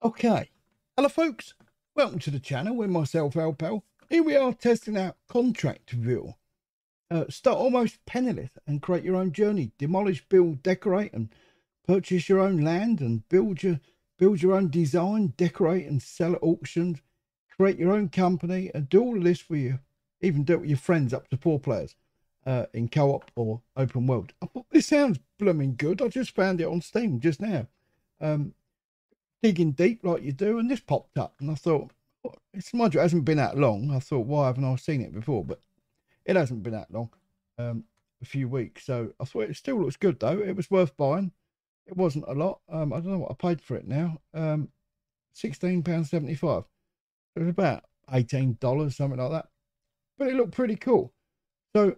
Okay, hello folks, welcome to the channel with myself Alpal. Here we are testing out Contractville. Uh, start almost penniless and create your own journey. Demolish, build, decorate and purchase your own land and build your build your own design, decorate and sell at auctions. Create your own company and do all this for you. Even do it with your friends up to four players uh, in co-op or open world. I thought this sounds blooming good. I just found it on Steam just now. Um, digging deep like you do, and this popped up, and I thought, it's mind you, it hasn't been that long. I thought, why haven't I seen it before? But it hasn't been that long, um, a few weeks. So I thought it still looks good though. It was worth buying. It wasn't a lot. Um, I don't know what I paid for it now. Um, sixteen pounds seventy five. It was about eighteen dollars, something like that. But it looked pretty cool. So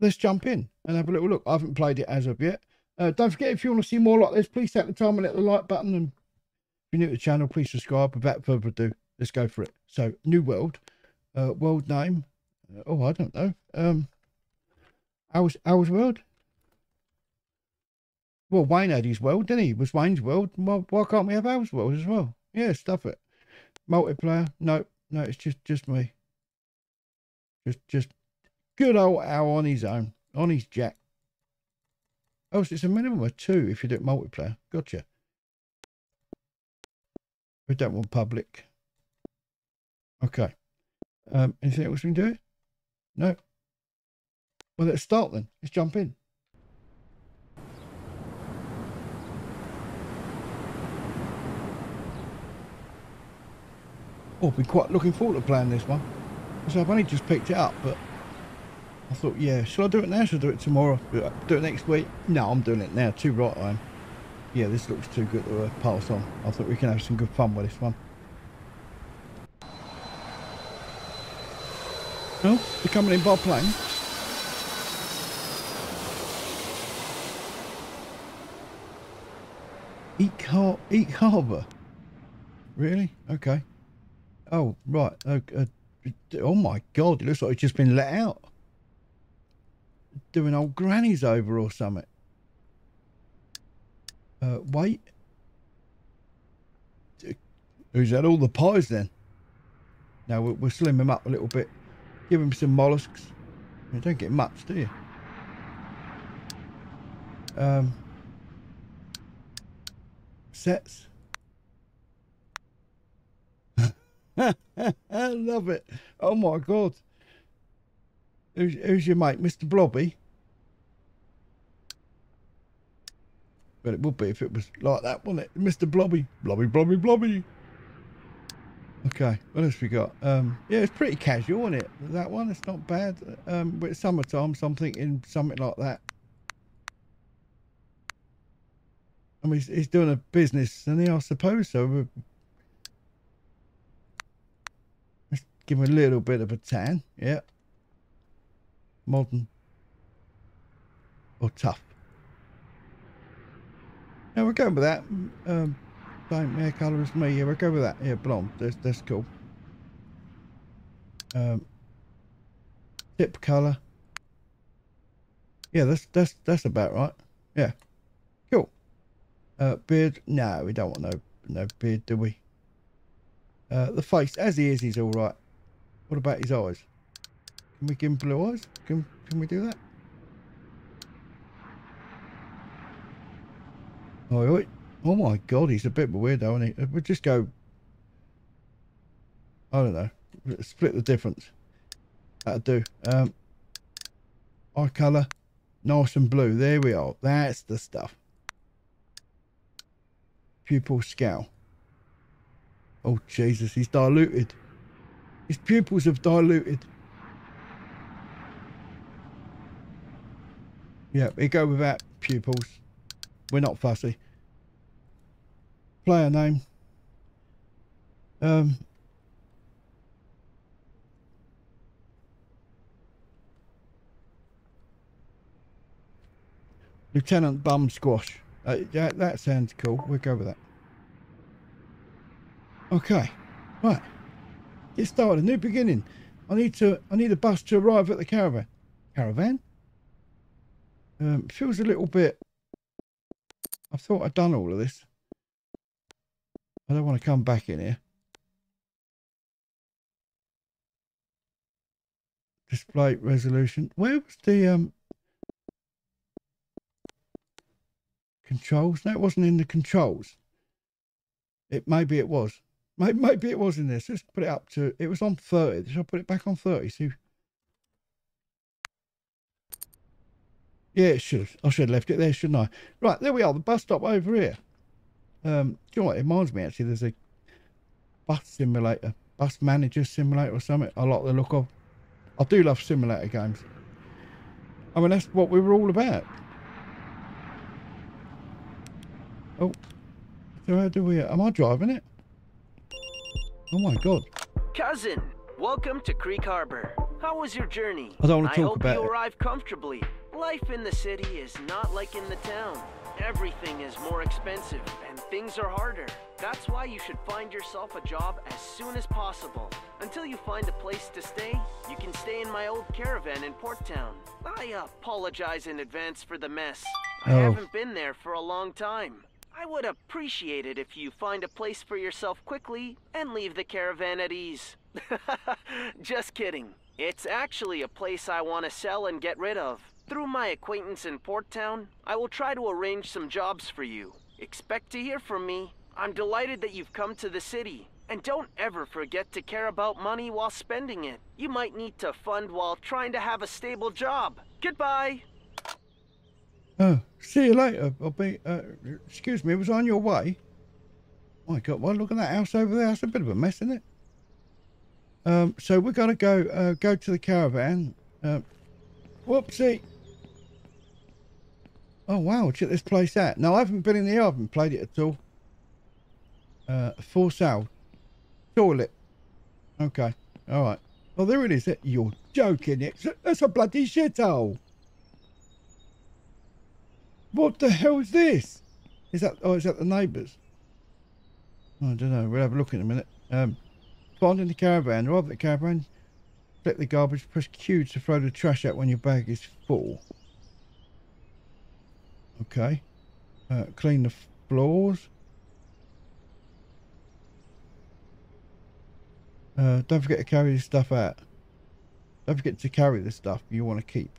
let's jump in and have a little look. I haven't played it as of yet. Uh, don't forget if you want to see more like this, please take the time and hit the like button and you're new to the channel, please subscribe. Without further ado, let's go for it. So, New World, uh, world name. Uh, oh, I don't know. Um, ours, ours world. Well, Wayne had his world, didn't he? It was Wayne's world. Why, why can't we have ours world as well? Yeah, stuff it. Multiplayer. No, no, it's just just me. Just just good old Al on his own, on his jack. Oh, so it's a minimum of two if you do it multiplayer. Gotcha. We don't want public. Okay. Um, anything else we can do? No. Well, let's start then. Let's jump in. Oh, I'll be quite looking forward to playing this one. So I've only just picked it up, but I thought, yeah, should I do it now? Should I do it tomorrow? Do it next week? No, I'm doing it now. Too right I am yeah, this looks too good to pass on. I think we can have some good fun with this one. Oh, they're coming in by plane. Eek, Har Eek Harbour. Really? Okay. Oh, right. Uh, uh, oh my God, it looks like it's just been let out. Doing old grannies over or something. Uh, wait. Who's had all the pies then? Now we'll, we'll slim him up a little bit. Give him some mollusks. You don't get much, do you? Um, sets. I love it. Oh my god. Who's, who's your mate, Mr. Blobby? But it would be if it was like that, wouldn't it? Mr. Blobby. Blobby, blobby, blobby. Okay, what else we got? Um, yeah, it's pretty casual, isn't it? That one, it's not bad. Um, but it's summertime, so I'm thinking something like that. I mean, he's, he's doing a business, and he, I suppose so. Let's give him a little bit of a tan. Yeah. Modern. Or tough. Yeah, we'll go with that. Um, same hair colour as me. Yeah, we'll go with that. Yeah, blonde. That's, that's cool. Um, tip colour. Yeah, that's that's that's about right. Yeah, cool. Uh, beard? No, we don't want no no beard, do we? Uh, the face, as he is, he's all right. What about his eyes? Can we give him blue eyes? Can can we do that? Oh, oh my god, he's a bit a weirdo, isn't he? We'll just go. I don't know. Split the difference. That'll do. Um, eye colour, nice and blue. There we are. That's the stuff. Pupil scowl. Oh Jesus, he's diluted. His pupils have diluted. Yeah, we go without pupils. We're not fussy. Player name. Um, Lieutenant Bum Squash. Uh, yeah, that sounds cool. We'll go with that. Okay. Right. Get started. A New beginning. I need to I need a bus to arrive at the caravan. Caravan? Um, feels a little bit I thought I'd done all of this. I don't want to come back in here. Display resolution. Where was the um controls? No, it wasn't in the controls. It maybe it was. Maybe, maybe it was in this. Let's put it up to. It was on thirty. Should I put it back on thirty? See. Yeah, it should. I should have left it there, shouldn't I? Right, there we are. The bus stop over here. Um, do you know what? It reminds me actually. There's a bus simulator, bus manager simulator or something. I like the look of. I do love simulator games. I mean, that's what we were all about. Oh, so how do we? Am I driving it? Oh my god! Cousin, welcome to Creek Harbor. How was your journey? I don't want to talk about. I hope you it. arrived comfortably. Life in the city is not like in the town. Everything is more expensive and things are harder. That's why you should find yourself a job as soon as possible. Until you find a place to stay, you can stay in my old caravan in Port Town. I apologize in advance for the mess. I Oh. haven't been there for a long time. I would appreciate it if you find a place for yourself quickly and leave the caravan at ease. Just kidding. It's actually a place I want to sell and get rid of. Through my acquaintance in Port Town, I will try to arrange some jobs for you. Expect to hear from me. I'm delighted that you've come to the city. And don't ever forget to care about money while spending it. You might need to fund while trying to have a stable job. Goodbye. Oh, see you later. Be. Uh, excuse me. It was I on your way? My God! Well, look at that house over there. That's a bit of a mess, isn't it? Um. So we're gonna go. Uh, go to the caravan. Um. Whoopsie. Oh wow! Check this place out. No, I haven't been in here. I haven't played it at all. Uh, for sale. Toilet. Okay. All right. Oh, there it is. You're joking. It's that's a bloody shithole. What the hell is this? Is that oh is that the neighbours? I don't know. We'll have a look in a minute. Um find in the caravan, at the caravan, collect the garbage, press Q to throw the trash out when your bag is full. Okay. Uh, clean the floors. Uh, don't forget to carry this stuff out. Don't forget to carry the stuff you want to keep.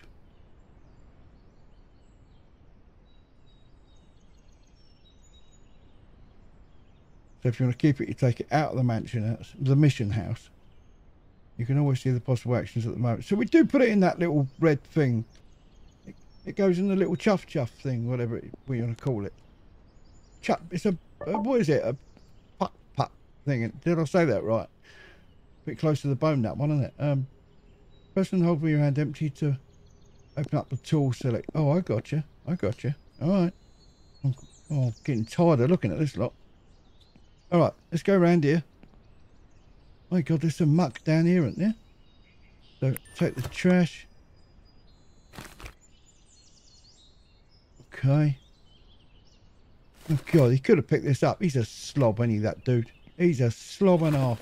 So if you want to keep it, you take it out of the mansion house, the mission house. You can always see the possible actions at the moment. So we do put it in that little red thing. It, goes in the little chuff chuff thing, whatever it, we want to call it. Chuff. It's a uh, what is it? A putt putt thing. Did I say that right? A bit close to the bone that one, isn't it? Um, press and hold with your hand empty to open up the tool select. Oh, I got you. I got you. All right. I'm, oh, I'm getting tired of looking at this lot. All right, let's go around here. My God, there's some muck down here, isn't there? So take the trash. Okay. Oh God, he could have picked this up. He's a slob, ain't he, that dude? He's a slob and a half.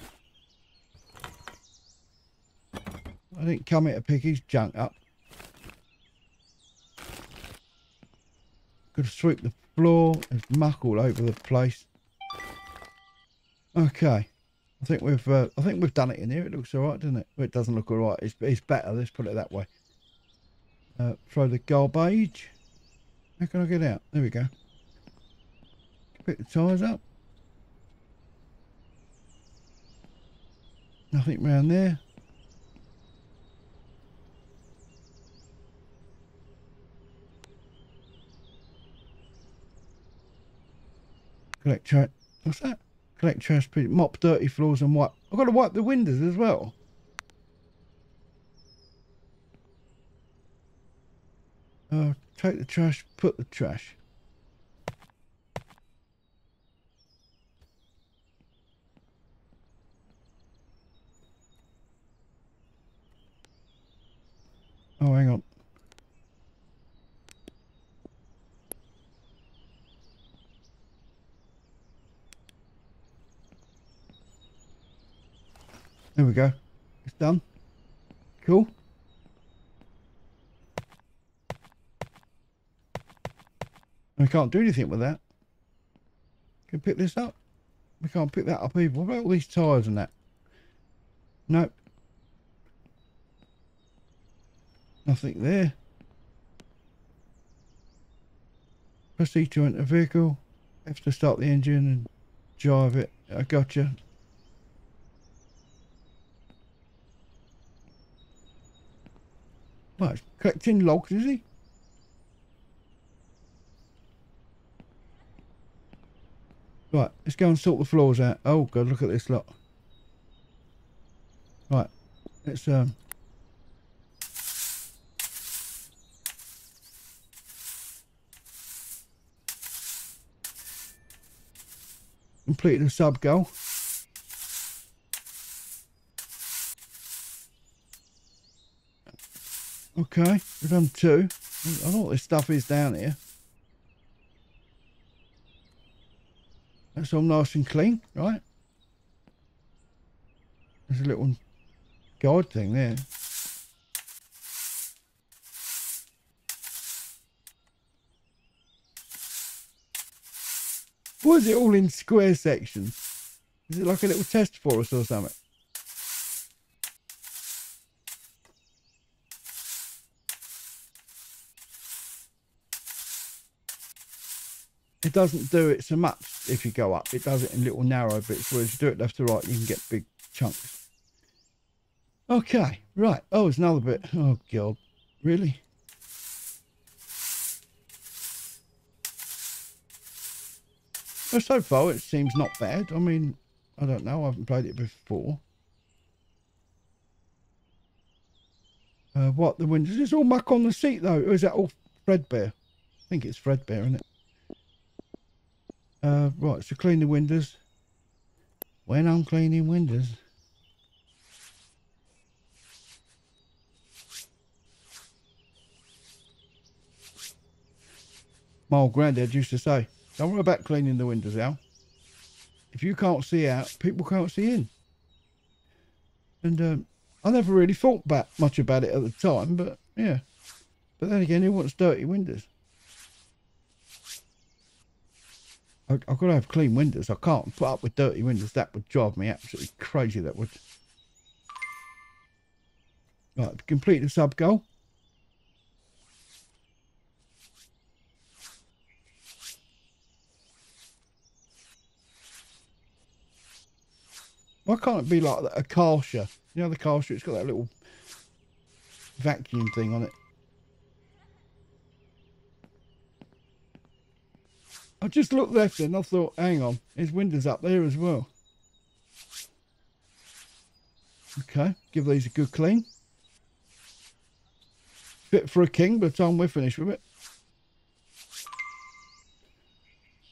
I didn't come here to pick his junk up. Got to sweep the floor. There's muck all over the place. Okay. I think we've uh, I think we've done it in here. It looks all right, doesn't it? Well, it doesn't look all right. It's, it's better. Let's put it that way. Uh, throw the garbage. How can I get out? There we go. Pick the tyres up. Nothing round there. Collect trash. What's that? Collect trash, mop dirty floors and wipe. I've got to wipe the windows as well. Uh, take the trash, put the trash. Oh, hang on. There we go. It's done. Cool. I can't do anything with that. Can pick this up. We can't pick that up either. What about all these tyres and that? Nope. Nothing there. Proceed to enter vehicle. Have to start the engine and drive it. I gotcha. What? Collecting logs, is he? Right, let's go and sort the floors out. Oh god, look at this lot. Right, let's um completed a sub goal. Okay, we've done two. I know what this stuff is down here. That's all nice and clean, right? There's a little guide thing there. Why is it all in square sections? Is it like a little test for us or something? It doesn't do it so much if you go up. It does it in little narrow bits, whereas you do it left to right, you can get big chunks. Okay, right. Oh, there's another bit. Oh, God. Really? Well, so far it seems not bad. I mean, I don't know. I haven't played it before. Uh, what, the windows? It's all muck on the seat, though. Or is that all threadbare? I think it's threadbare, isn't it? Uh, right, so clean the windows. When I'm cleaning windows. My old granddad used to say, don't worry about cleaning the windows out. If you can't see out, people can't see in. And um, I never really thought about much about it at the time, but yeah. But then again, who wants dirty windows? I, have got to have clean windows. I can't put up with dirty windows. That would drive me absolutely crazy. That would. Right, complete the sub goal. Why can't it be like a Karcher? You know the Karcher, it's got that little vacuum thing on it. I just looked left and I thought, hang on, his window's up there as well. Okay, give these a good clean. Fit for a king by the time we're finished with it.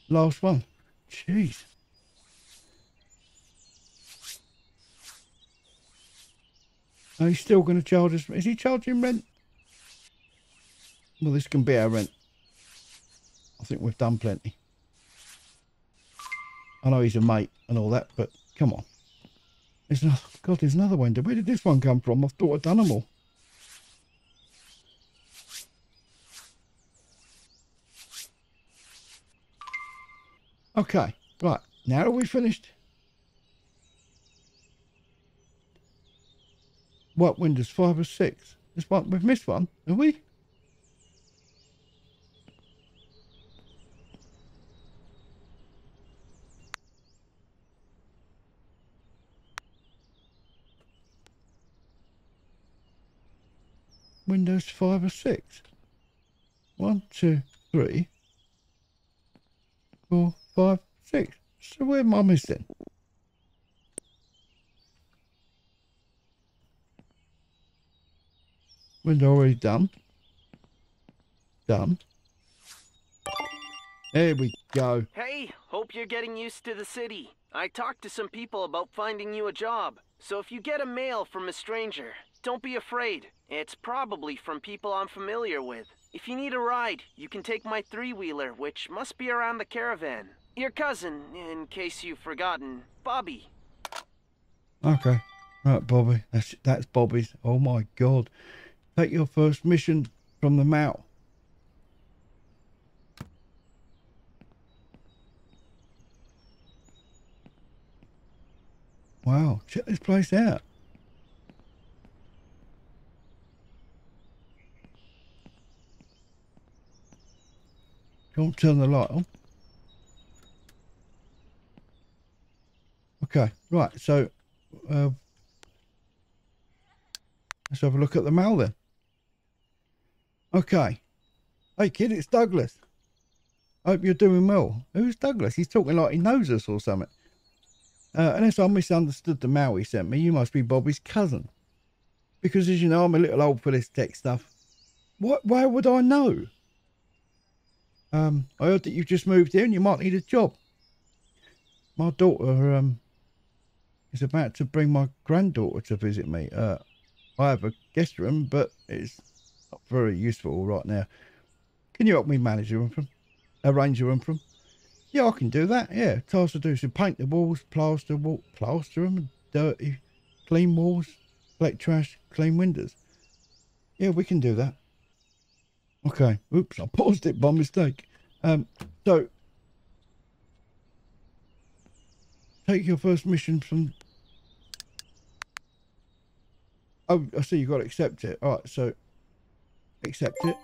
Last one. Jeez. Are he's still going to charge us. Is he charging rent? Well, this can be our rent. I think we've done plenty. I know he's a mate and all that, but come on. There's another, God, there's another window. Where did this one come from? I thought I'd done them all. Okay, right. Now are we finished? What windows? Five or six? This one, we've missed one, have we? Windows 5 or 6. One, two, three, four, five, six. So where am I missing? Window already done. Done. There we go. Hey, hope you're getting used to the city. I talked to some people about finding you a job. So if you get a mail from a stranger, don't be afraid. It's probably from people I'm familiar with. If you need a ride, you can take my three-wheeler, which must be around the caravan. Your cousin, in case you've forgotten, Bobby. Okay. Right, Bobby. That's that's Bobby's. Oh my god. Take your first mission from the mouth. Wow, check this place out. Don't turn the light on. Okay, right, so uh, let's have a look at the mail then. Okay. Hey kid, it's Douglas. Hope you're doing well. Who's Douglas? He's talking like he knows us or something. Uh, unless I misunderstood the mail he sent me, you must be Bobby's cousin. Because as you know, I'm a little old for this tech stuff. What? Why would I know? Um, I heard that you've just moved and you might need a job. My daughter um is about to bring my granddaughter to visit me. Uh, I have a guest room, but it's not very useful right now. Can you help me manage a room from? Arrange a room from? Yeah, I can do that. Yeah, task to do some paint the walls, plaster wall, plaster them, dirty, clean walls, collect trash, clean windows. Yeah, we can do that. Okay. Oops, I paused it by mistake. Um, so take your first mission from. Oh, I see. you've got to accept it. All right. So accept it.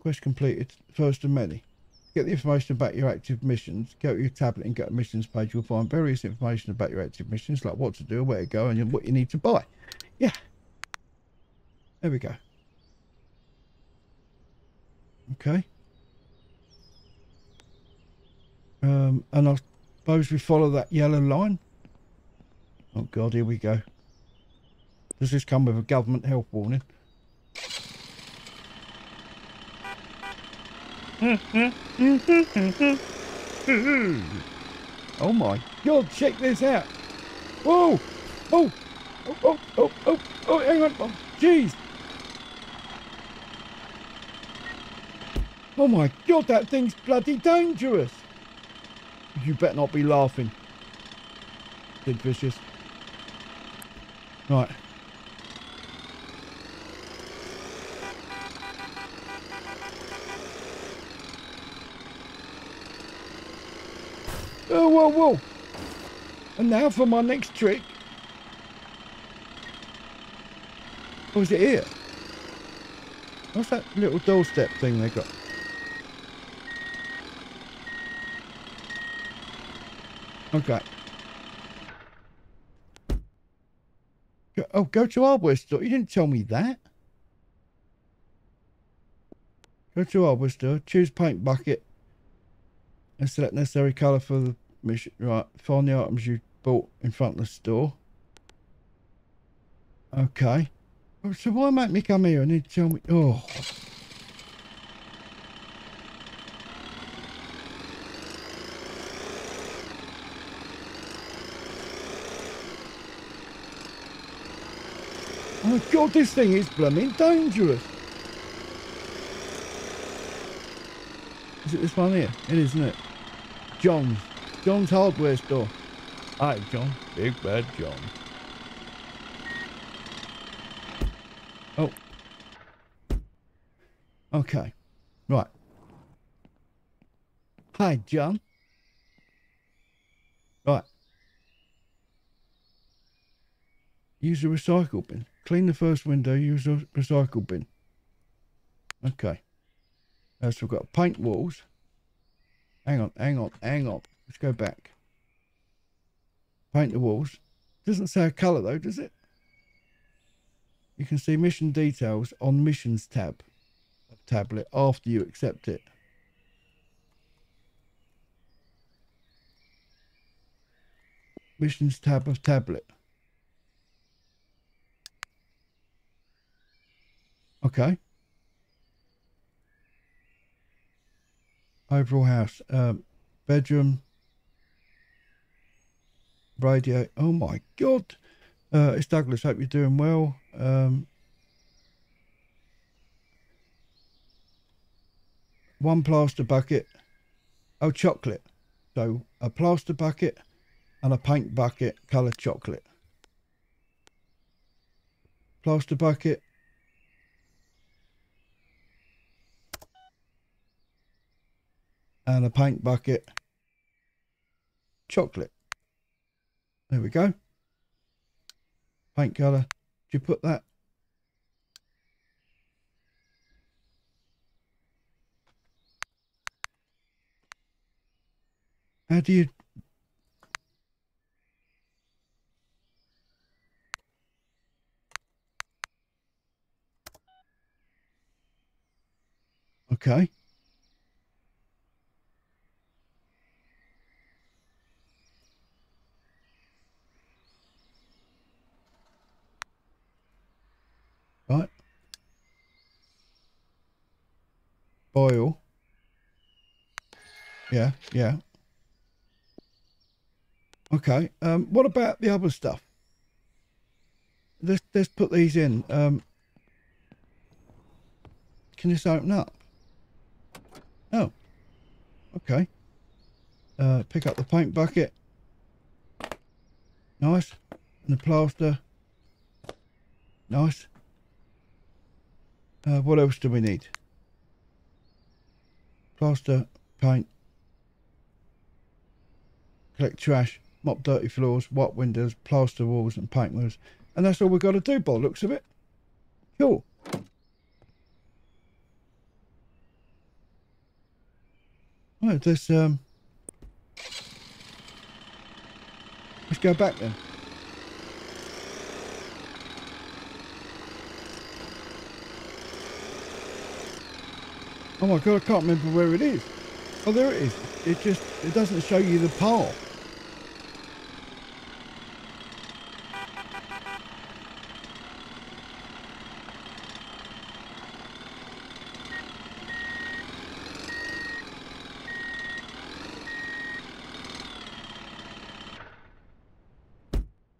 Quest completed. First of many. Get the information about your active missions. Go to your tablet and get a missions page. You'll find various information about your active missions, like what to do, where to go, and what you need to buy. Yeah. There we go. Okay. Um, and I suppose we follow that yellow line. Oh God, here we go. Does this come with a government health warning? oh my God, check this out. Whoa! Oh! Oh, oh, oh, oh, oh, hang on. Oh, jeez. Oh my God, that thing's bloody dangerous. You better not be laughing. Big vicious. Right. Oh, whoa, whoa. And now for my next trick. Oh, is it here? What's that little doorstep thing they got? Okay. Oh, go to hardware store. You didn't tell me that. Go to hardware store. Choose paint bucket. And select necessary colour for the mission. Right. Find the items you bought in front of the store. Okay. Oh, so why make me come here and then tell me? Oh. Oh my god, this thing is blooming dangerous. Is it this one here? It is, isn't it? John's. John's hardware store. Hi, John. Big bad John. Oh. Okay. Right. Hi, John. Right. Use the recycle bin. Clean the first window, use the recycle bin. Okay. Uh, so we've got paint walls. Hang on, hang on, hang on. Let's go back. Paint the walls. Doesn't say a colour though, does it? You can see mission details on missions tab tablet after you accept it. Missions tab of tablet. Okay. Overall house. Um, bedroom. Radio. Oh my God. Uh, it's Douglas. Hope you're doing well. Um, one plaster bucket. Oh, chocolate. So a plaster bucket and a paint bucket, coloured chocolate. Plaster bucket, and a paint bucket chocolate. There we go. Paint colour. Did you put that? How do you Okay. Right. Boil. Yeah, yeah. Okay. Um, what about the other stuff? Let's let's put these in. Um, can this open up? Oh. Okay. Uh, pick up the paint bucket. Nice. And the plaster. Nice. Uh, what else do we need? Plaster, paint. Collect trash, mop dirty floors, wipe windows, plaster walls and paint walls. And that's all we've got to do by looks of it. Cool. Right, let's um let's go back then. Oh my god, I can't remember where it is. Oh, there it is. It just, it doesn't show you the path.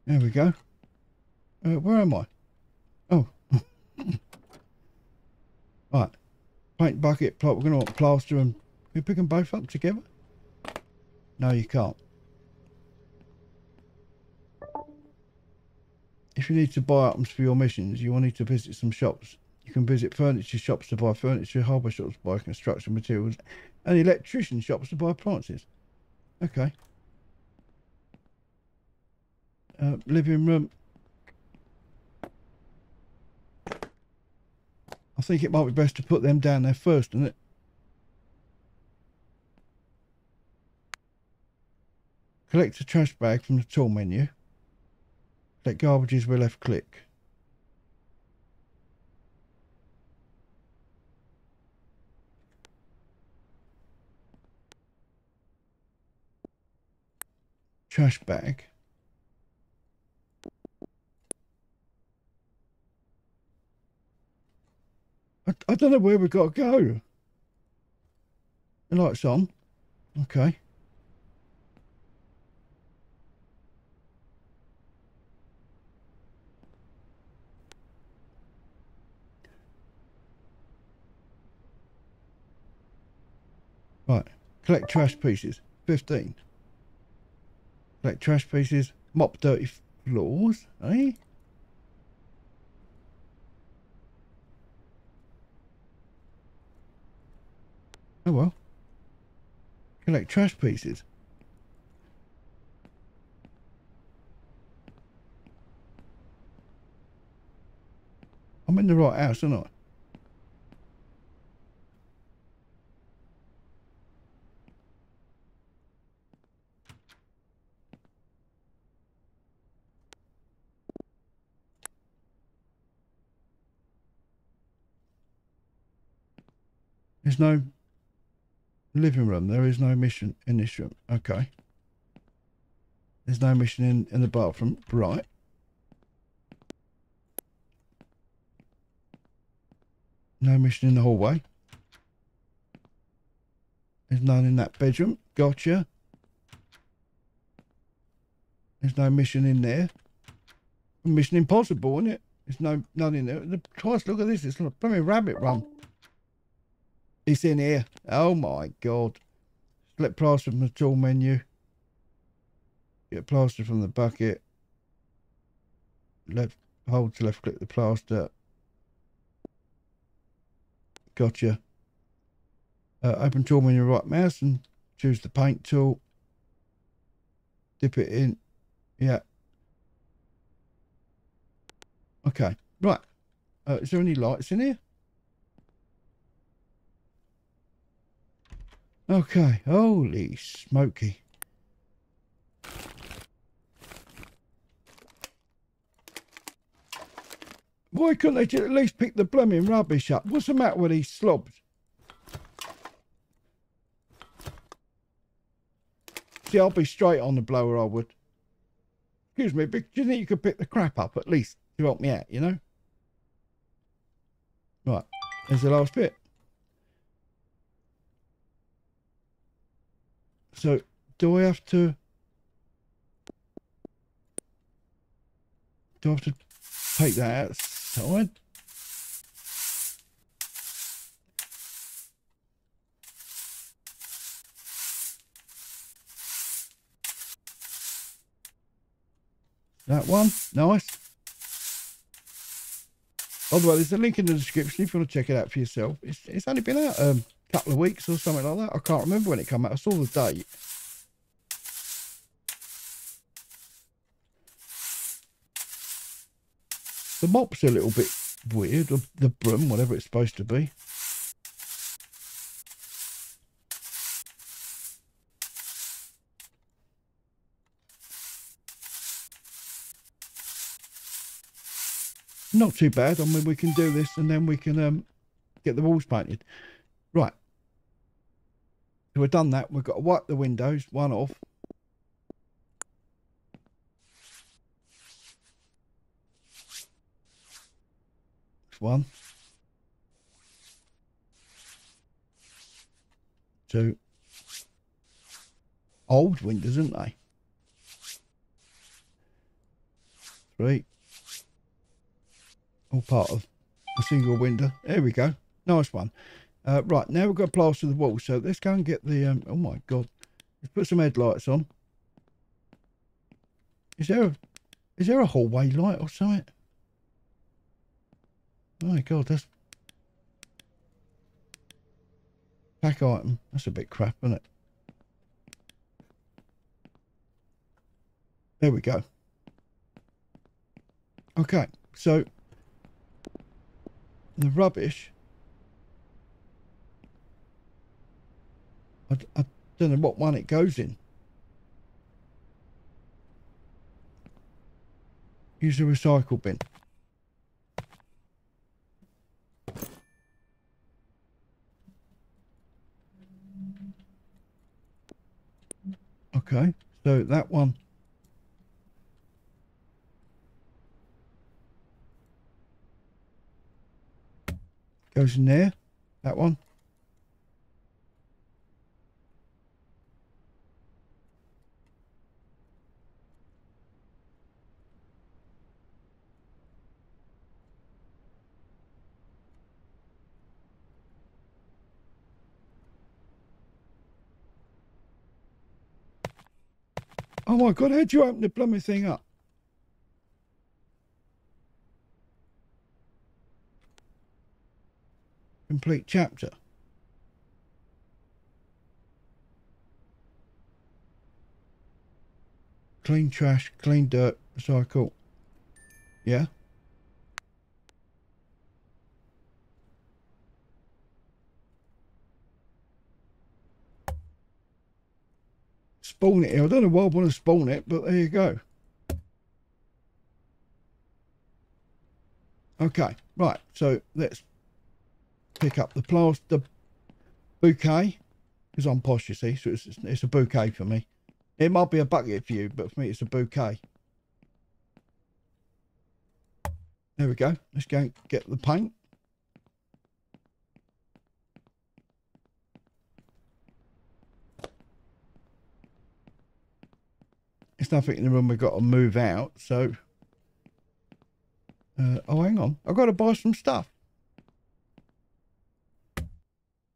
There we go. Uh, where am I? Oh. right. Paint bucket, plot, we're going to want plaster and we pick them both up together? No, you can't. If you need to buy items for your missions, you will need to visit some shops. You can visit furniture shops to buy furniture, hardware shops to buy construction materials, and electrician shops to buy appliances. Okay. Uh, living room. Think it might be best to put them down there first, isn't it? Collect a trash bag from the tool menu. Collect garbages with left click. Trash bag. I, I don't know where we've got to go. The light's on. Okay. Right. Collect trash pieces. 15. Collect trash pieces. Mop dirty floors. Eh? Oh well. Collect trash pieces. I'm in the right house, aren't I? There's no living room. There is no mission in this room. Okay. There's no mission in, in the bathroom. Right. No mission in the hallway. There's none in that bedroom. Gotcha. There's no mission in there. Mission impossible, isn't it? There's no none in there. Twice look at this. It's like a blooming rabbit run. It's in here. Oh my god. Select plaster from the tool menu. Get plaster from the bucket. Left hold to left click the plaster. Gotcha. Uh, open tool menu right mouse and choose the paint tool. Dip it in. Yeah. Okay. Right. Uh, is there any lights in here? Okay. Holy smoky. Why couldn't they at least pick the blooming rubbish up? What's the matter with these slobs? See, I'll be straight on the blower, I would. Excuse me, but do you think you could pick the crap up at least to help me out, you know? Right, there's the last bit. So, do I have to... Do I have to take that outside? That one, nice. By the way, there's a link in the description if you want to check it out for yourself. It's, it's only been out um, couple of weeks or something like that. I can't remember when it came out. I saw the date. The mop's a little bit weird, the broom, whatever it's supposed to be. Not too bad. I mean, we can do this and then we can um, get the walls painted. Right. So we've done that. We've got to wipe the windows, one off. One. Two. Old windows, aren't they? Three all part of a single window. There we go. Nice one. Uh, right, now we've got to plaster the wall. So let's go and get the, um, oh my God. Let's put some headlights on. Is there a, is there a hallway light or something? Oh my God, that's pack item. That's a bit crap, isn't it? There we go. Okay, so the rubbish. I, I don't know what one it goes in. Use the recycle bin. Okay, so that one Goes in there. That one. Oh my god, how'd you open the blooming thing up? complete chapter. Clean trash, clean dirt, recycle. Yeah? Spawn it here. I don't know why I want to spawn it, but there you go. Okay, right, so let's pick up the plaster bouquet because I'm posh, you see, so it's, it's a bouquet for me. It might be a bucket for you, but for me, it's a bouquet. There we go. Let's go get the paint. It's nothing in the room we've got to move out, so... Uh, oh, hang on. I've got to buy some stuff.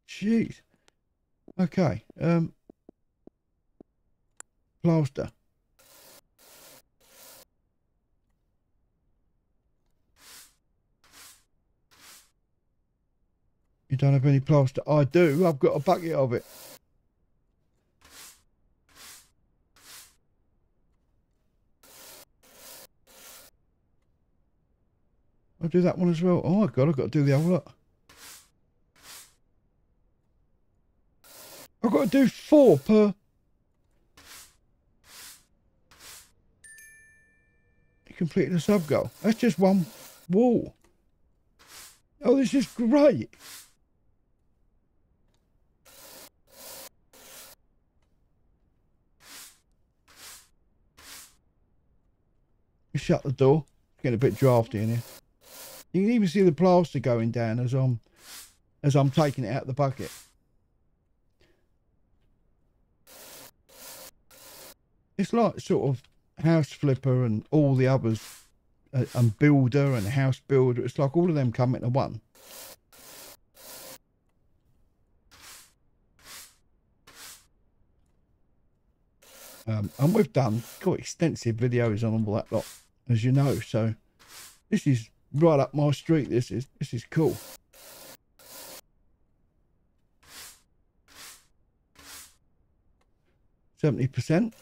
Jeez. Okay. Um. Plaster. You don't have any plaster? I do. I've got a bucket of it. Do that one as well. Oh my god, I've got to do the other lot. I've got to do four per... Completed a sub goal. That's just one wall. Oh, this is great. Shut the door. It's getting a bit drafty in here. You can even see the plaster going down as I'm as I'm taking it out of the bucket. It's like sort of house flipper and all the others uh, and builder and house builder. It's like all of them come into one. Um, and we've done quite extensive videos on all that lot, as you know. So this is right up my street. This is this is cool. Seventy percent.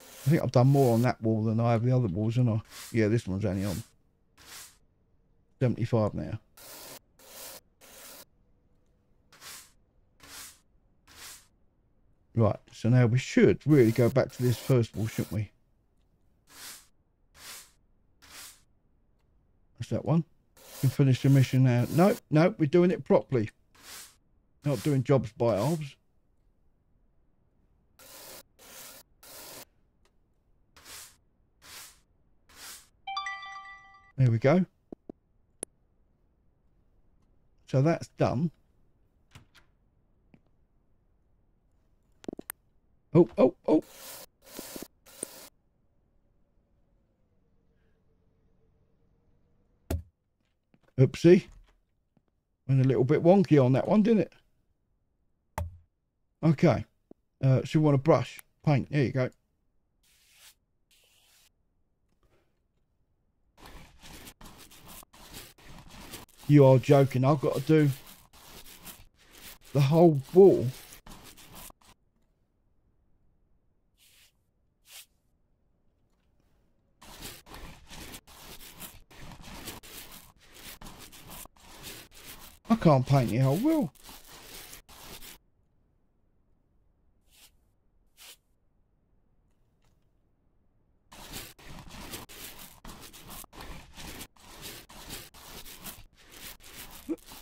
I think I've done more on that wall than I have the other walls, and I yeah, this one's only on seventy-five now. Right, so now we should really go back to this first wall, shouldn't we? That's that one. can finish the mission now. No, no, we're doing it properly. Not doing jobs by halves. There we go. So that's done. Oh, oh, oh. Oopsie. Went a little bit wonky on that one, didn't it? Okay. Uh, so you want a brush? Paint. There you go. You are joking. I've got to do the whole wall. Can't paint the whole wheel.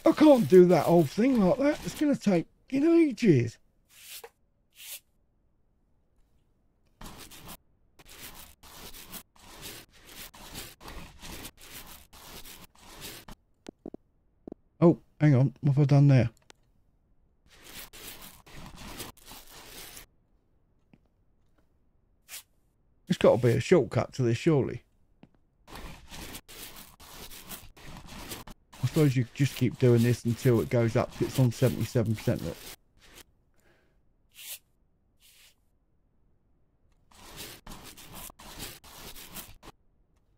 I can't do that whole thing like that. It's going to take you know ages. Hang on, what have I done there? It's got to be a shortcut to this, surely. I suppose you just keep doing this until it goes up. It's on 77%. Look.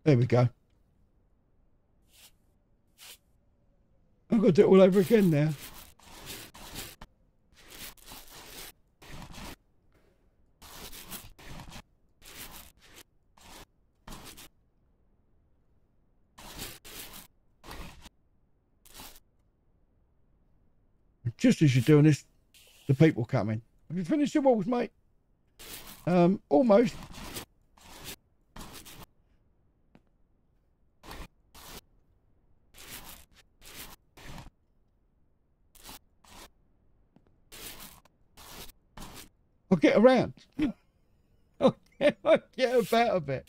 There we go. I've got to do it all over again now. Just as you're doing this, the people coming. Have you finished your walls, mate? Um, almost. Get around. I'll get, I'll get about a bit.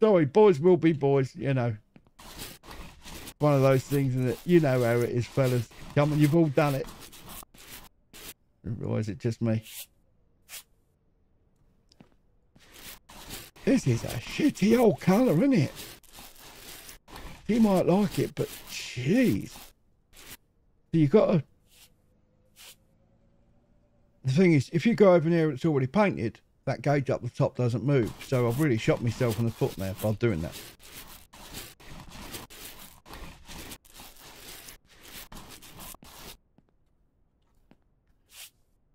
Sorry, boys will be boys, you know. One of those things that you know how it is, fellas. Come on, you've all done it. Or is it just me? This is a shitty old colour, isn't it? You might like it, but jeez. You got to the thing is, if you go over near it's already painted, that gauge up the top doesn't move. So I've really shot myself in the foot there by doing that.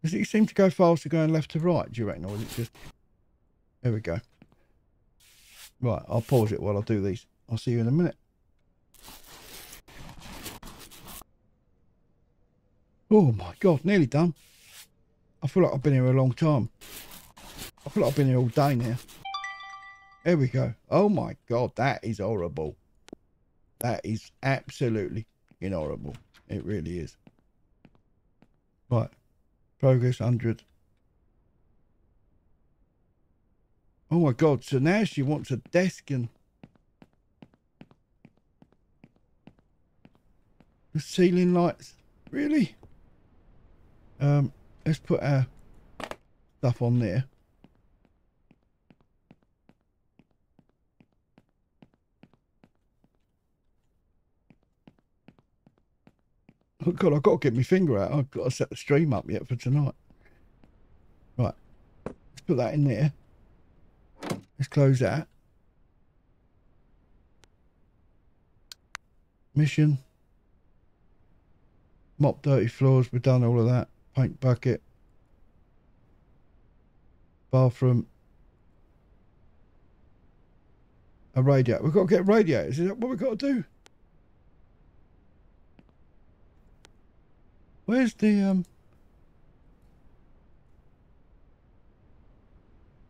Does it seem to go faster going left to right, do you reckon? Or is it just... There we go. Right, I'll pause it while I do these. I'll see you in a minute. Oh my god, nearly done. I feel like I've been here a long time. I feel like I've been here all day now. There we go. Oh my God, that is horrible. That is absolutely horrible. It really is. Right. Progress 100. Oh my God. So now she wants a desk and the ceiling lights. Really? Um, let's put our stuff on there. Oh God, I've got to get my finger out. I've got to set the stream up yet for tonight. Right. Let's put that in there. Let's close that. Mission. Mop dirty floors. We've done all of that. Paint bucket. Bathroom. A radiator. We've got to get radiators. Is that what we've got to do? Where's the um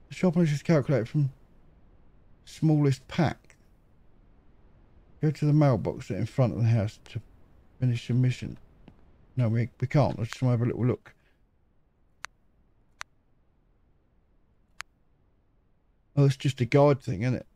the shop is just calculated from smallest pack. Go to the mailbox in front of the house to finish the mission. No, we, we can't. I just want to have a little look. Oh, it's just a guide thing, isn't it?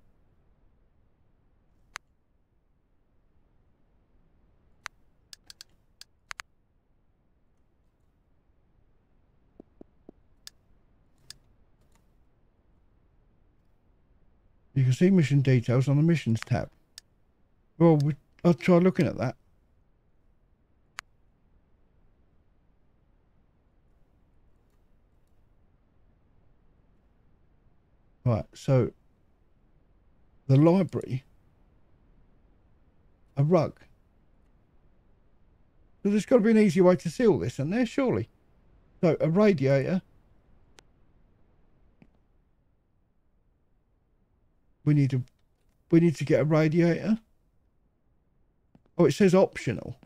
You can see mission details on the missions tab. Well, we, I'll try looking at that. Right, so the library, a rug. So there's got to be an easy way to seal this in there, surely. So a radiator, We need to we need to get a radiator. Oh, it says optional.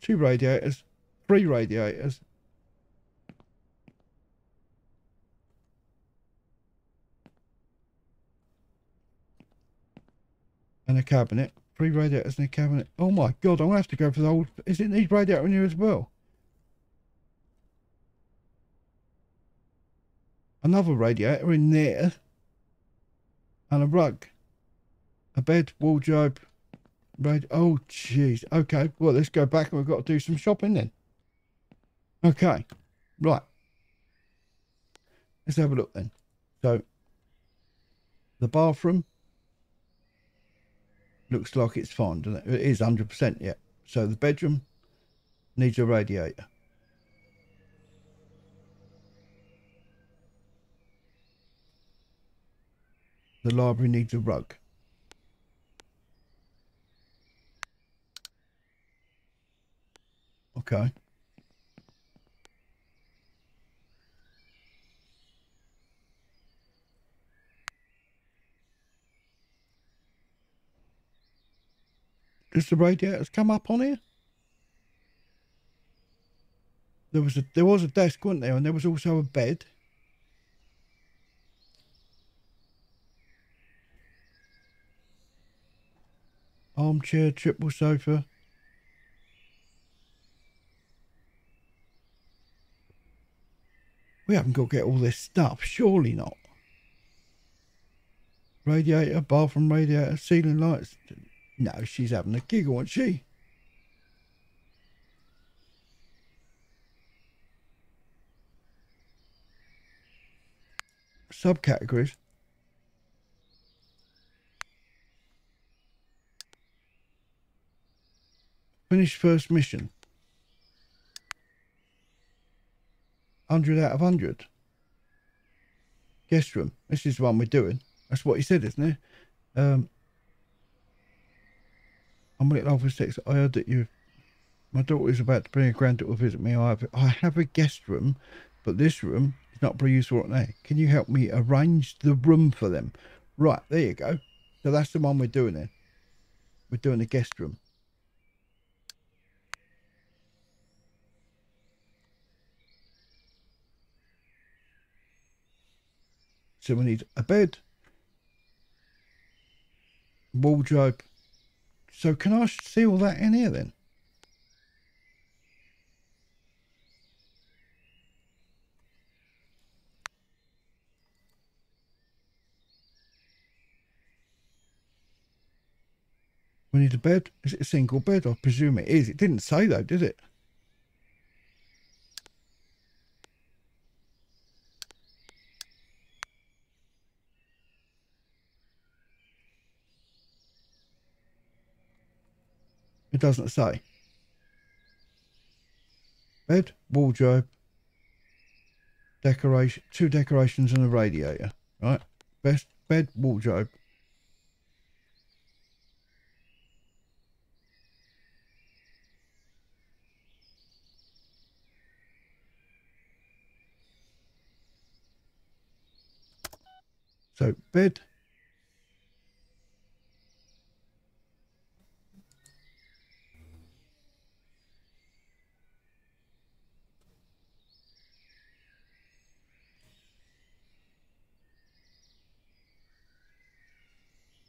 Two radiators, three radiators. And a cabinet. Three radiators and a cabinet. Oh my god, I'm gonna have to go for the old is it need radiator in here as well? another radiator in there, and a rug, a bed, wardrobe, rad oh jeez, okay, well let's go back and we've got to do some shopping then. Okay, right. Let's have a look then. So, the bathroom looks like it's fine, doesn't it? It is 100% yet. So the bedroom needs a radiator. The library needs a rug. Okay. Does the radiators come up on here? There was a there was a desk, wasn't there? And there was also a bed. armchair, triple sofa. We haven't got to get all this stuff, surely not. Radiator, bathroom radiator, ceiling lights. No, she's having a giggle, isn't she? Subcategories. Finish first mission. 100 out of 100. Guest room. This is the one we're doing. That's what he said, isn't it? Um, I'm a little over six. I heard that you, my daughter is about to bring a granddaughter to visit me. I have, I have a guest room, but this room is not very useful right now. Can you help me arrange the room for them? Right, there you go. So that's the one we're doing then. We're doing the guest room. So we need a bed, wardrobe. So can I see all that in here then? We need a bed. Is it a single bed? I presume it is. It didn't say though, did it? It doesn't say. Bed, wardrobe, decoration, two decorations and a radiator. Right? Best bed, wardrobe. So bed,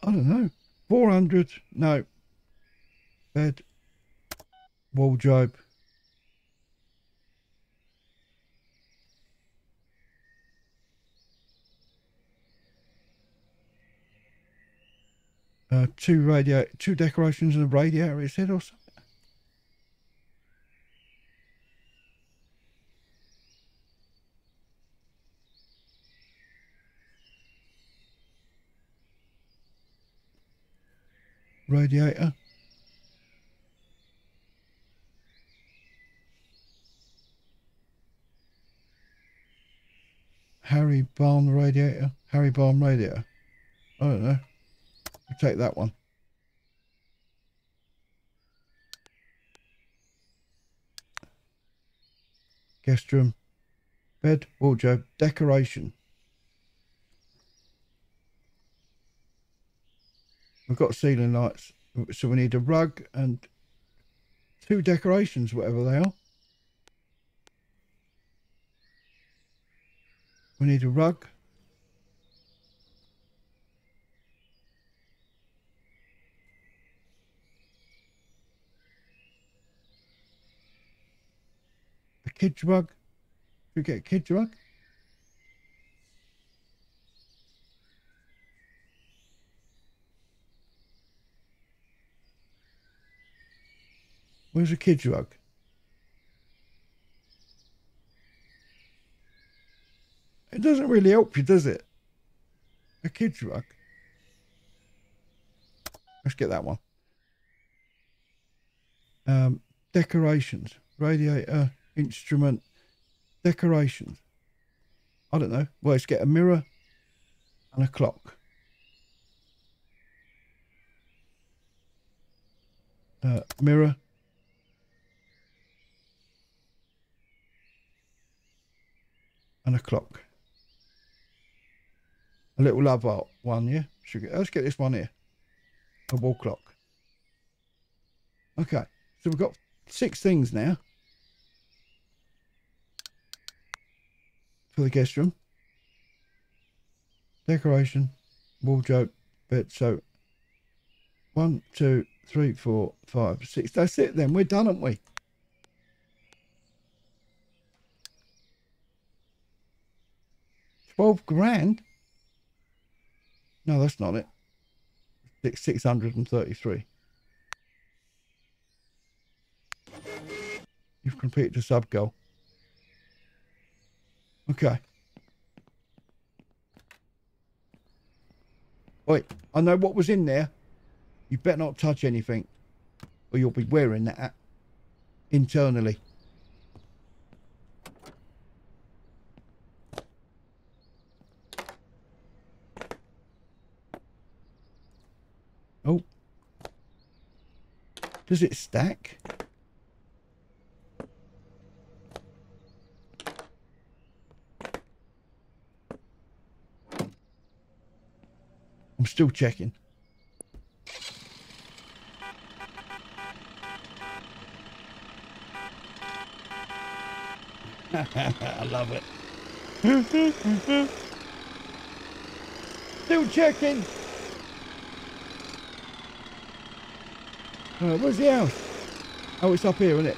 I don't know, 400, no, bed, wardrobe, uh, two radio, two decorations and a radiator, it said, or something. Radiator. Harry Barn radiator. Harry Barn radiator. I don't know. I'll take that one. Guest room. Bed, wardrobe, decoration. We've got ceiling lights. So we need a rug and two decorations, whatever they are. We need a rug. A kid's rug. You get a kid's rug? Where's a kid's rug? It doesn't really help you, does it? A kid's rug. Let's get that one. Um, decorations, radiator, instrument, decorations. I don't know. Well, let's get a mirror and a clock. Uh, mirror. And a clock. A little love art one, yeah? Let's get this one here. A wall clock. Okay, so we've got six things now. For the guest room. Decoration, wardrobe, bed. So one, two, three, four, five, six. That's it then. We're done, aren't we? Twelve grand? No, that's not it. Six six hundred and thirty-three. You've completed the sub goal. Okay. Wait, I know what was in there. You better not touch anything, or you'll be wearing that internally. Does it stack? I'm still checking. I love it. still checking. Uh, where's the house? Oh, it's up here, isn't it?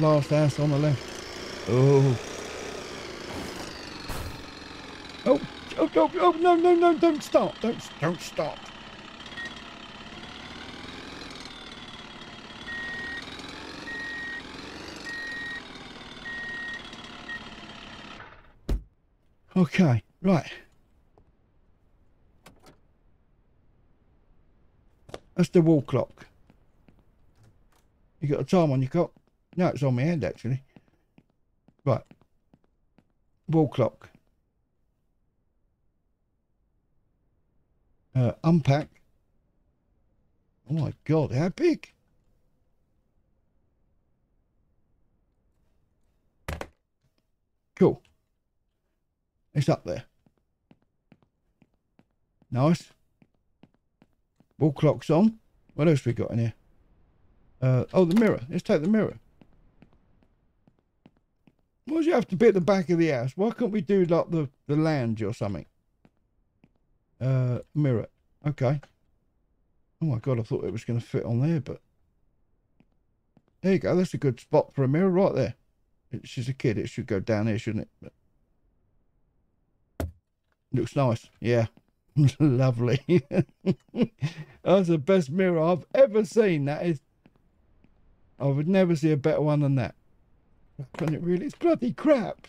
Last house on the left. Oh. Oh, oh, oh, oh, no, no, no, don't stop. Don't, don't stop. Okay, right. That's the wall clock. You got a time on your clock? No, it's on my hand actually. Right. Wall clock. Uh, unpack. Oh my god, how big? Cool. It's up there. Nice. Wall clock's on. What else we got in here? Uh, oh, the mirror. Let's take the mirror. Why do you have to be at the back of the house? Why can't we do like the, the lounge or something? Uh, mirror. Okay. Oh my god, I thought it was going to fit on there, but... There you go. That's a good spot for a mirror right there. She's a kid. It should go down here, shouldn't it? But Looks nice. Yeah. Lovely. That's the best mirror I've ever seen. That is. I would never see a better one than that. Can it really? It's bloody crap.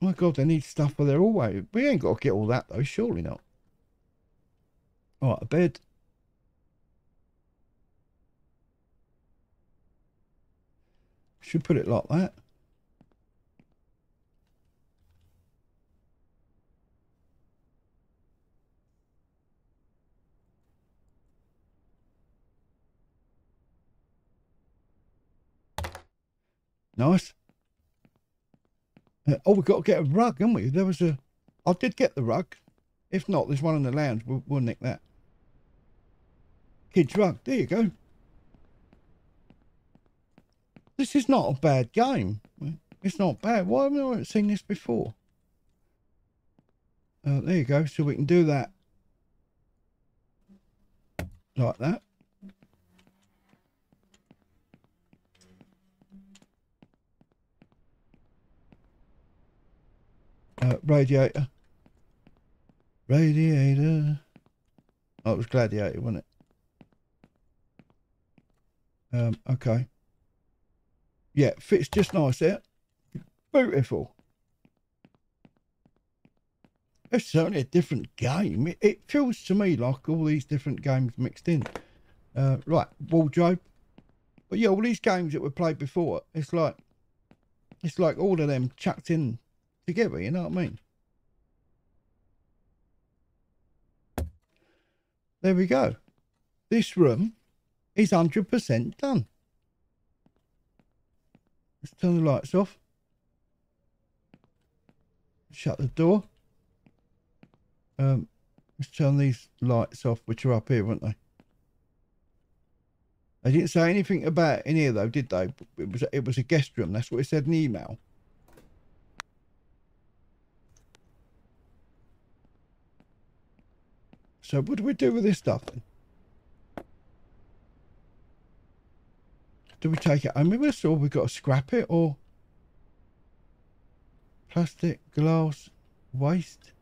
My God, they need stuff for their always. We ain't got to get all that though. Surely not. All right, a bed. Should put it like that. Nice. Uh, oh, we've got to get a rug, haven't we? There was a... I did get the rug. If not, there's one in the lounge. We'll, we'll nick that. Kids rug. There you go. This is not a bad game. It's not bad. Why haven't I seen this before? Uh, there you go. So we can do that like that. Uh, radiator. Radiator. Oh, it was Gladiator, wasn't it? Um, okay. Yeah, fits just nice there. Beautiful. It's certainly a different game. It, feels to me like all these different games mixed in. Uh, right, wardrobe. But yeah, all these games that were played before, it's like, it's like all of them chucked in together, you know what I mean? There we go. This room is 100% done. Let's turn the lights off. Shut the door. Um, let's turn these lights off, which are up here, weren't they? They didn't say anything about in here, though, did they? It was it was a guest room. That's what it said in the email. So what do we do with this stuff then? Do we take it home with us or we got to scrap it or plastic, glass, waste?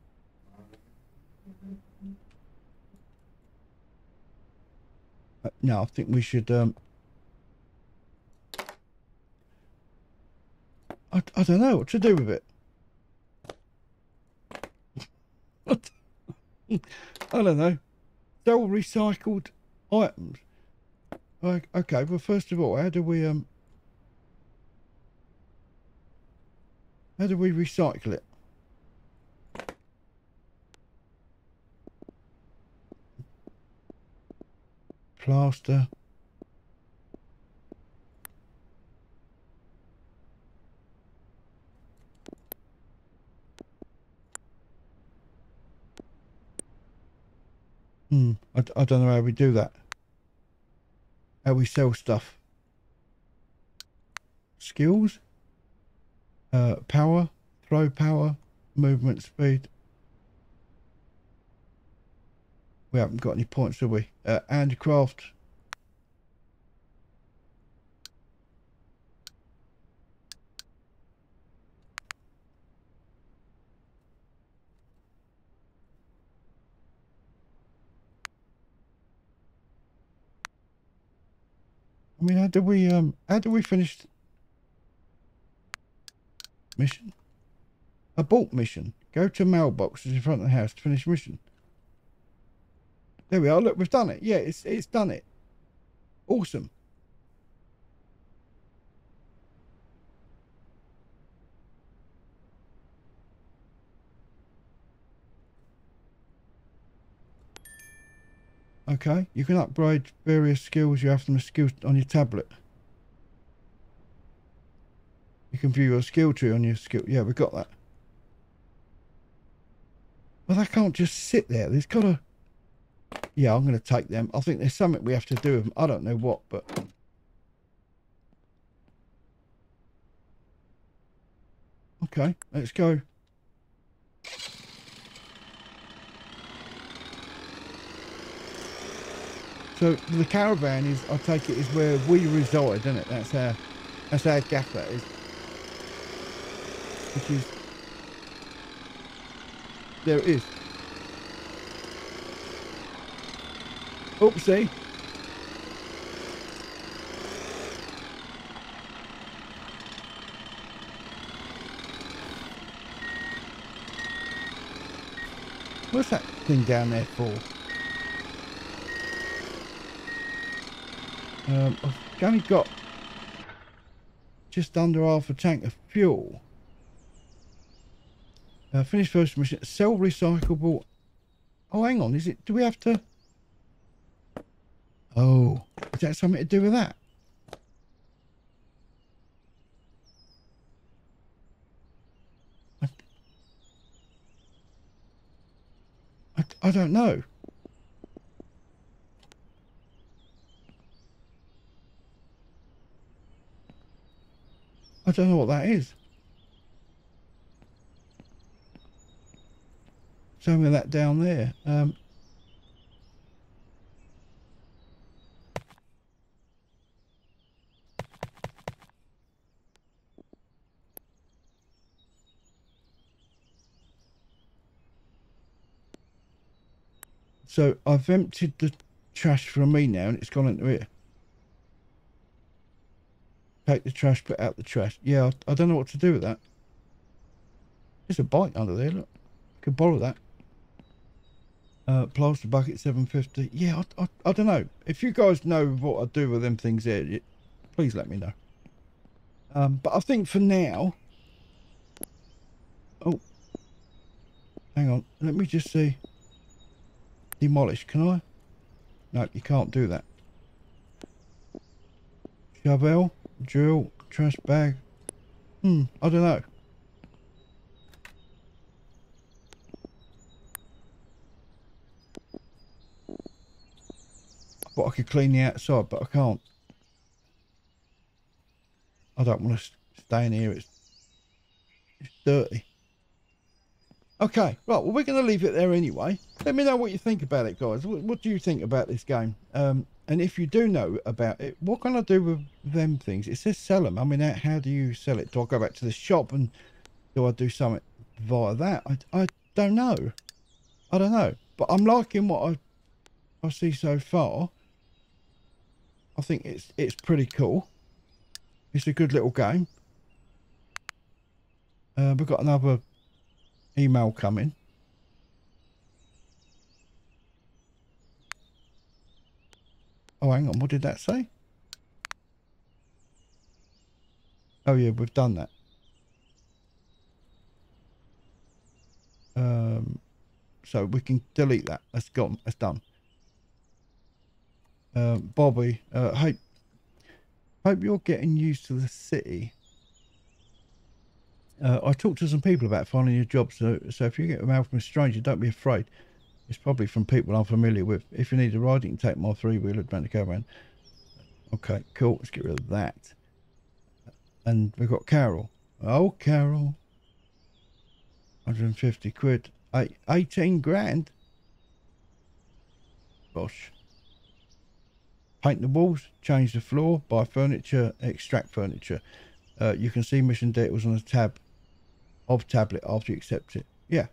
Uh, no, I think we should um I, I don't know what to do with it. I don't know. Sell recycled items. Like, okay, well, first of all, how do we, um, how do we recycle it? Plaster. Hmm. I, I don't know how we do that. How we sell stuff. skills, uh, power, throw power, movement speed. We haven't got any points, have we? Uh, handicraft. I mean, how do we, um, how do we finish mission? Abort mission. Go to mailboxes in front of the house to finish mission. There we are. Look, we've done it. Yeah, it's it's done it. Awesome. Okay, you can upgrade various skills you have the skills on your tablet. You can view your skill tree on your skill. Yeah, we got that. Well, they can't just sit there. There's got to... Yeah, I'm going to take them. I think there's something we have to do with them. I don't know what, but... Okay, let's go. So the caravan is, I take it, is where we reside, isn't it? That's our, that's our gaff that is. Which is, there it is. Oopsie. What's that thing down there for? Um, I've only got just under half a tank of fuel. Uh, finish first mission. Sell recyclable. Oh, hang on. Is it? Do we have to? Oh, is that something to do with that? I, I, I don't know. I don't know what that is. Show me that down there. Um, so I've emptied the trash from me now and it's gone into here. Take the trash, put out the trash. Yeah, I, I don't know what to do with that. There's a bike under there, look. I could borrow that. Uh, plaster bucket 750. Yeah, I, I, I, don't know. If you guys know what I do with them things there, please let me know. Um, but I think for now... Oh. Hang on. Let me just see. Demolish, can I? No, you can't do that. Shovel drill, trash bag. Hmm, I don't know. But I could clean the outside, but I can't. I don't want to stay in here. It's, it's dirty. Okay, right, well, we're going to leave it there anyway. Let me know what you think about it, guys. What, what do you think about this game? Um, and if you do know about it, what can I do with them things? It says sell them. I mean, how do you sell it? Do I go back to the shop and do I do something via that? I, I don't know. I don't know. But I'm liking what I, I see so far. I think it's it's pretty cool. It's a good little game. Uh, we've got another email coming. Oh, hang on. What did that say? Oh, yeah, we've done that. Um, so we can delete that. That's gone. That's done. Uh, Bobby, uh, hope, hope you're getting used to the city. Uh, I talked to some people about finding a job, so so if you get a mail from a stranger, don't be afraid. It's probably from people I'm familiar with. If you need a ride, you can take my three-wheeler adventure caravan. Okay, cool. Let's get rid of that. And we've got Carol. Oh, Carol. 150 quid. 18 grand. Gosh. Paint the walls, change the floor, buy furniture, extract furniture. Uh, you can see mission details on the tab of tablet after you accept it. Yeah,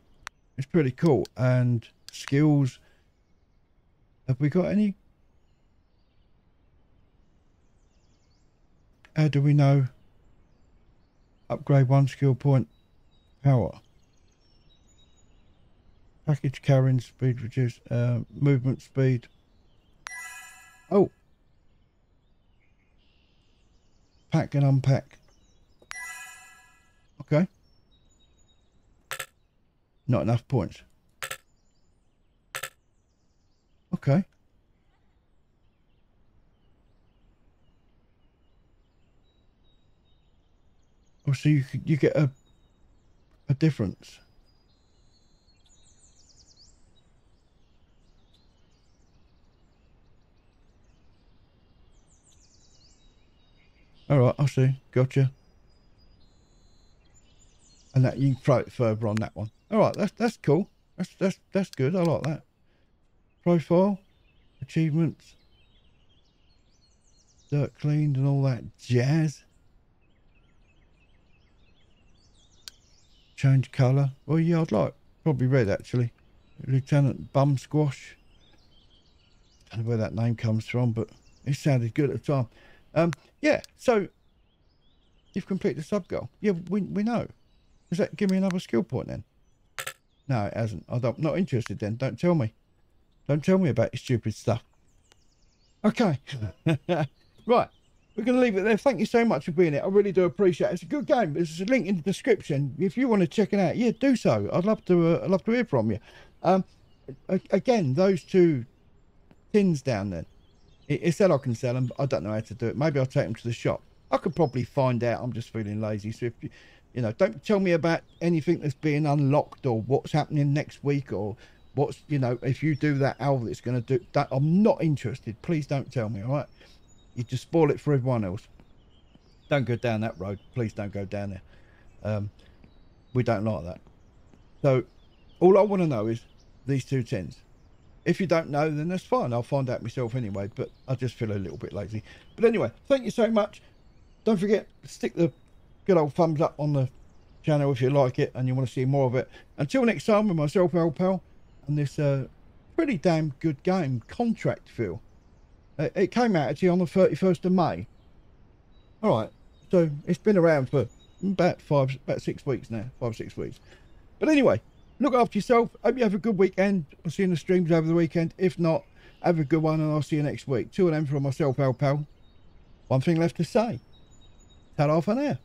it's pretty cool. And skills. Have we got any? How do we know? Upgrade one skill point. Power. Package carrying speed reduced. Uh, movement speed. Oh. Pack and unpack. Okay. Not enough points. Okay. Oh, so you you get a a difference. All right, I see. Gotcha. And that you can throw it further on that one. All right, that's that's cool. That's that's that's good. I like that. Profile, achievements, dirt cleaned, and all that jazz. Change colour. Well, yeah, I'd like probably red actually. Lieutenant Bum Squash. Don't know where that name comes from, but it sounded good at the time. Um, yeah, so you've completed the sub goal. Yeah, we, we know. Does that give me another skill point then? No, it hasn't. I don't, not interested then. Don't tell me. Don't tell me about your stupid stuff. Okay. right. We're going to leave it there. Thank you so much for being here. I really do appreciate it. It's a good game. There's a link in the description. If you want to check it out, yeah, do so. I'd love to. Uh, I'd love to hear from you. Um, again, those two tins down there. It, it said I can sell them, but I don't know how to do it. Maybe I'll take them to the shop. I could probably find out. I'm just feeling lazy. So if you, you know, don't tell me about anything that's being unlocked or what's happening next week or what's, you know, if you do that, how it's going to do that. I'm not interested. Please don't tell me. All right. You just spoil it for everyone else. Don't go down that road. Please don't go down there. Um, we don't like that. So all I want to know is these two tens. If you don't know, then that's fine. I'll find out myself anyway, but I just feel a little bit lazy. But anyway, thank you so much. Don't forget, stick the good old thumbs up on the channel if you like it and you want to see more of it. Until next time, with myself, Al Pal, and this uh, pretty damn good game, Contractville. Uh, it came out actually on the 31st of May. All right, so it's been around for about five, about six weeks now, five, six weeks. But anyway, look after yourself. Hope you have a good weekend. I'll see you in the streams over the weekend. If not, have a good one and I'll see you next week. Two of them from myself, Al Pal. One thing left to say. Ta-ra for now.